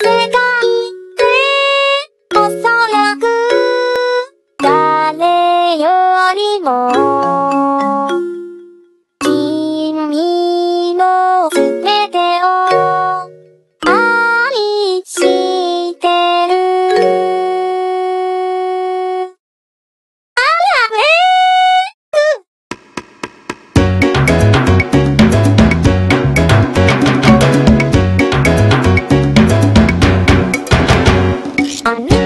世界でおそらく誰よりも On